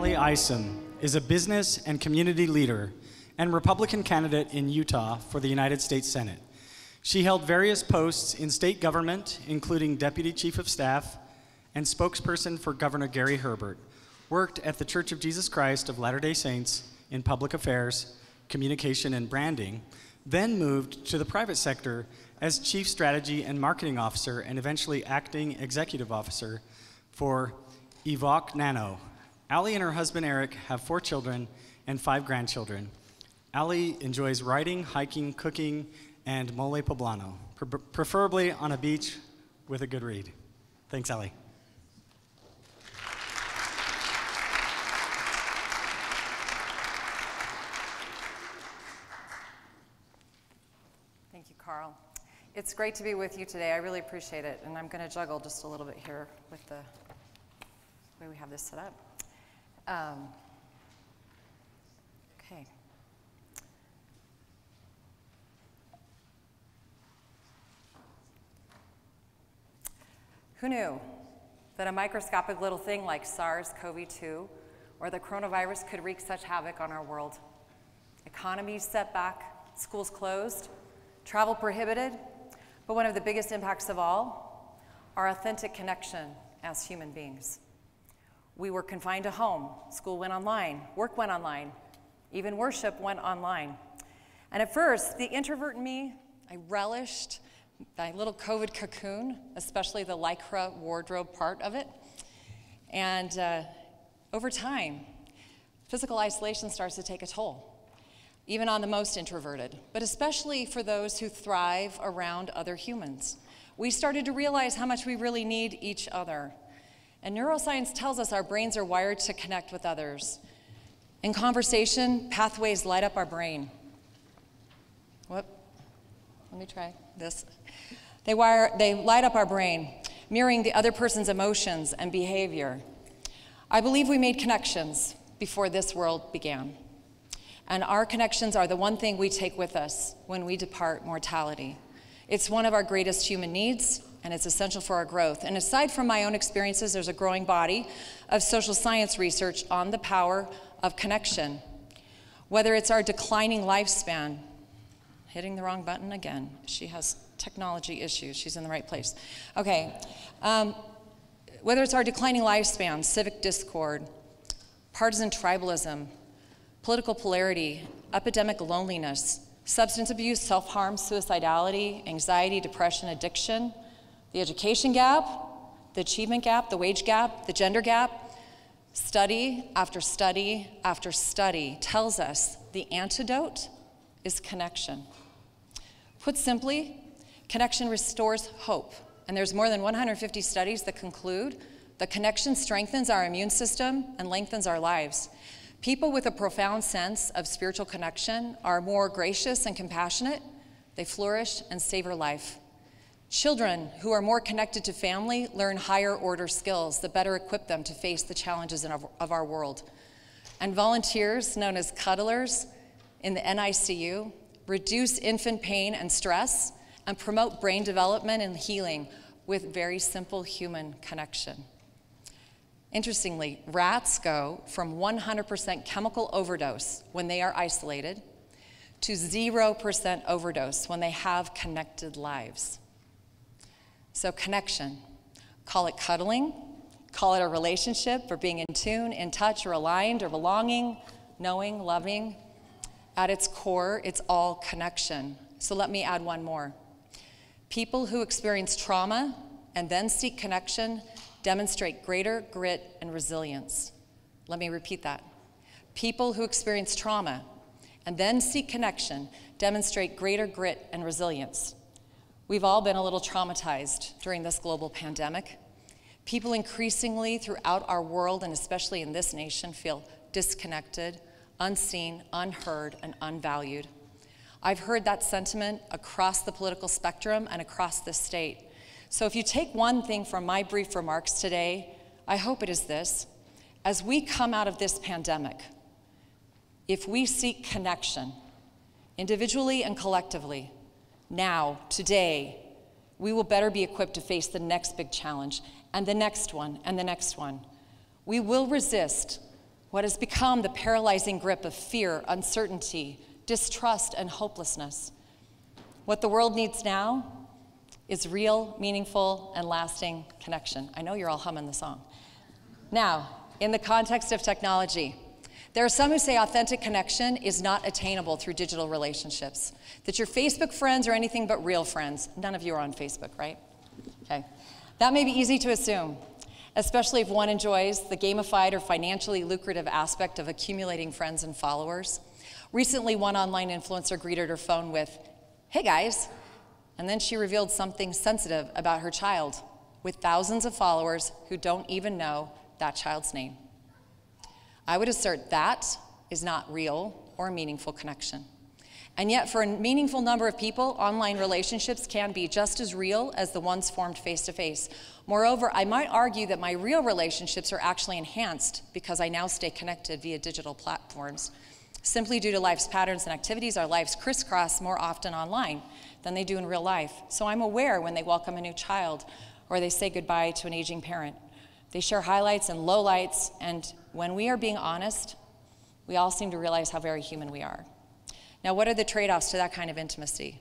Ally Isom is a business and community leader and Republican candidate in Utah for the United States Senate. She held various posts in state government, including Deputy Chief of Staff and spokesperson for Governor Gary Herbert, worked at the Church of Jesus Christ of Latter day Saints in public affairs, communication, and branding, then moved to the private sector as Chief Strategy and Marketing Officer and eventually Acting Executive Officer for Evoque Nano. Ally and her husband Eric have four children and five grandchildren. Ally enjoys riding, hiking, cooking, and mole poblano, pre- preferably on a beach with a good read. Thanks, Ally. Thank you, Carl. It's great to be with you today. I really appreciate it. And I'm going to juggle just a little bit here with the way we have this set up. Um, okay. Who knew that a microscopic little thing like SARS CoV 2 or the coronavirus could wreak such havoc on our world? Economies set back, schools closed, travel prohibited, but one of the biggest impacts of all, our authentic connection as human beings. We were confined to home, school went online, work went online, even worship went online. And at first, the introvert in me, I relished my little COVID cocoon, especially the Lycra wardrobe part of it. And uh, over time, physical isolation starts to take a toll, even on the most introverted, but especially for those who thrive around other humans. We started to realize how much we really need each other. And neuroscience tells us our brains are wired to connect with others. In conversation, pathways light up our brain. Whoop. Let me try this. They, wire, they light up our brain, mirroring the other person's emotions and behavior. I believe we made connections before this world began. And our connections are the one thing we take with us when we depart mortality. It's one of our greatest human needs, and it's essential for our growth. And aside from my own experiences, there's a growing body of social science research on the power of connection. Whether it's our declining lifespan, hitting the wrong button again. She has technology issues. She's in the right place. Okay. Um, whether it's our declining lifespan, civic discord, partisan tribalism, political polarity, epidemic loneliness, substance abuse, self harm, suicidality, anxiety, depression, addiction, the education gap, the achievement gap, the wage gap, the gender gap, study after study after study tells us the antidote is connection. Put simply, connection restores hope. And there's more than 150 studies that conclude that connection strengthens our immune system and lengthens our lives. People with a profound sense of spiritual connection are more gracious and compassionate, they flourish and savor life. Children who are more connected to family learn higher order skills that better equip them to face the challenges of our world. And volunteers, known as cuddlers in the NICU, reduce infant pain and stress, and promote brain development and healing with very simple human connection. Interestingly, rats go from 100% chemical overdose when they are isolated to 0% overdose when they have connected lives. So, connection, call it cuddling, call it a relationship or being in tune, in touch, or aligned, or belonging, knowing, loving. At its core, it's all connection. So, let me add one more. People who experience trauma and then seek connection demonstrate greater grit and resilience. Let me repeat that. People who experience trauma and then seek connection demonstrate greater grit and resilience. We've all been a little traumatized during this global pandemic. People increasingly throughout our world, and especially in this nation, feel disconnected, unseen, unheard, and unvalued. I've heard that sentiment across the political spectrum and across the state. So if you take one thing from my brief remarks today, I hope it is this. As we come out of this pandemic, if we seek connection, individually and collectively, now, today, we will better be equipped to face the next big challenge and the next one and the next one. We will resist what has become the paralyzing grip of fear, uncertainty, distrust, and hopelessness. What the world needs now is real, meaningful, and lasting connection. I know you're all humming the song. Now, in the context of technology, there are some who say authentic connection is not attainable through digital relationships, that your Facebook friends are anything but real friends. None of you are on Facebook, right? Okay. That may be easy to assume, especially if one enjoys the gamified or financially lucrative aspect of accumulating friends and followers. Recently, one online influencer greeted her phone with, Hey guys, and then she revealed something sensitive about her child with thousands of followers who don't even know that child's name. I would assert that is not real or meaningful connection. And yet, for a meaningful number of people, online relationships can be just as real as the ones formed face to face. Moreover, I might argue that my real relationships are actually enhanced because I now stay connected via digital platforms. Simply due to life's patterns and activities, our lives crisscross more often online than they do in real life. So I'm aware when they welcome a new child or they say goodbye to an aging parent. They share highlights and lowlights, and when we are being honest, we all seem to realize how very human we are. Now, what are the trade offs to that kind of intimacy?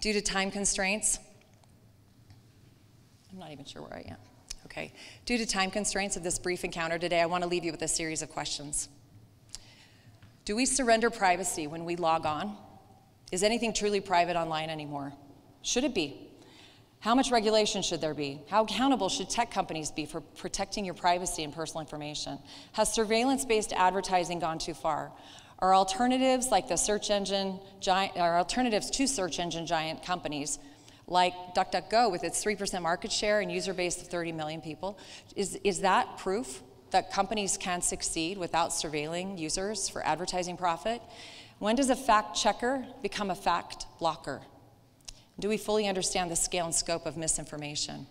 Due to time constraints, I'm not even sure where I am. Okay. Due to time constraints of this brief encounter today, I want to leave you with a series of questions. Do we surrender privacy when we log on? Is anything truly private online anymore? Should it be? How much regulation should there be? How accountable should tech companies be for protecting your privacy and personal information? Has surveillance based advertising gone too far? Are alternatives like the search engine giant, are alternatives to search engine giant companies like DuckDuckGo with its 3% market share and user base of 30 million people, is, is that proof that companies can succeed without surveilling users for advertising profit? When does a fact checker become a fact blocker? Do we fully understand the scale and scope of misinformation?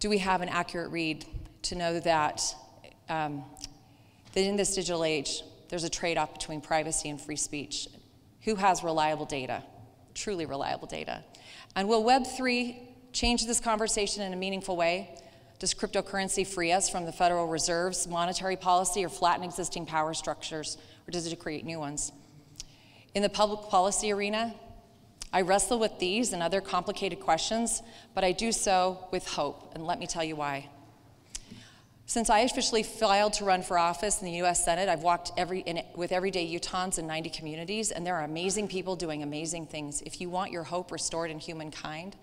Do we have an accurate read to know that, um, that in this digital age, there's a trade off between privacy and free speech? Who has reliable data, truly reliable data? And will Web3 change this conversation in a meaningful way? Does cryptocurrency free us from the Federal Reserve's monetary policy or flatten existing power structures, or does it create new ones? In the public policy arena, I wrestle with these and other complicated questions, but I do so with hope, and let me tell you why. Since I officially filed to run for office in the US Senate, I've walked every, in, with everyday Utahns in 90 communities, and there are amazing people doing amazing things. If you want your hope restored in humankind,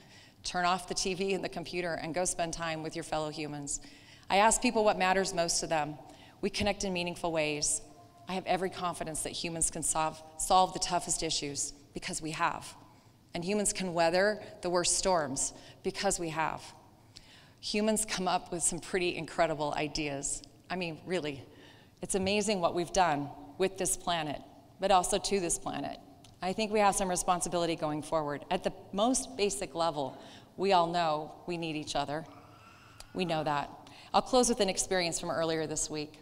turn off the TV and the computer and go spend time with your fellow humans. I ask people what matters most to them. We connect in meaningful ways. I have every confidence that humans can solve, solve the toughest issues because we have. And humans can weather the worst storms because we have. Humans come up with some pretty incredible ideas. I mean, really, it's amazing what we've done with this planet, but also to this planet. I think we have some responsibility going forward. At the most basic level, we all know we need each other. We know that. I'll close with an experience from earlier this week.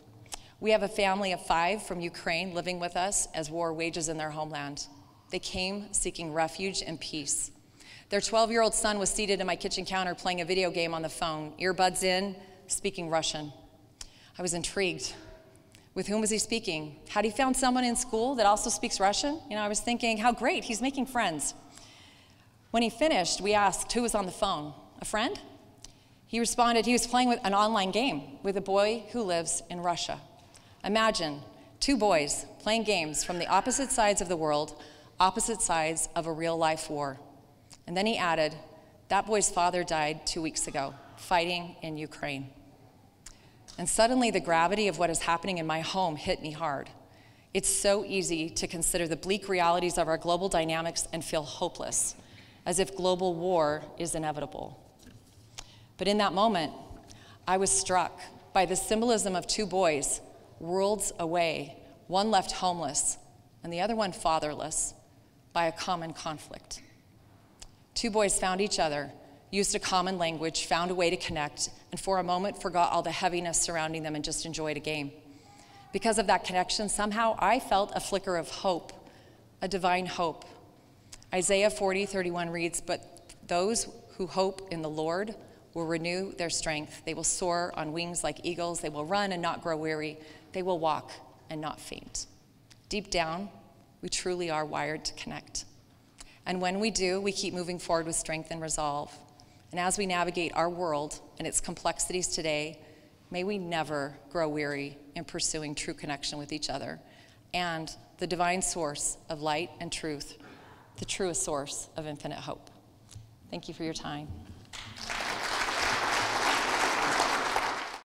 We have a family of five from Ukraine living with us as war wages in their homeland. They came seeking refuge and peace. Their 12 year old son was seated in my kitchen counter playing a video game on the phone, earbuds in, speaking Russian. I was intrigued. With whom was he speaking? Had he found someone in school that also speaks Russian? You know, I was thinking, how great, he's making friends. When he finished, we asked who was on the phone. A friend? He responded he was playing with an online game with a boy who lives in Russia. Imagine two boys playing games from the opposite sides of the world opposite sides of a real life war. And then he added, That boy's father died two weeks ago, fighting in Ukraine. And suddenly, the gravity of what is happening in my home hit me hard. It's so easy to consider the bleak realities of our global dynamics and feel hopeless, as if global war is inevitable. But in that moment, I was struck by the symbolism of two boys, worlds away, one left homeless and the other one fatherless, by a common conflict. Two boys found each other, used a common language, found a way to connect, and for a moment forgot all the heaviness surrounding them and just enjoyed a game. Because of that connection, somehow I felt a flicker of hope, a divine hope. Isaiah 40, 31 reads, But those who hope in the Lord will renew their strength. They will soar on wings like eagles. They will run and not grow weary. They will walk and not faint. Deep down, we truly are wired to connect. And when we do, we keep moving forward with strength and resolve. And as we navigate our world and its complexities today, may we never grow weary in pursuing true connection with each other and the divine source of light and truth, the truest source of infinite hope. Thank you for your time.